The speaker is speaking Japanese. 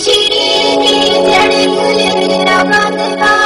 しりに照れくれらばめが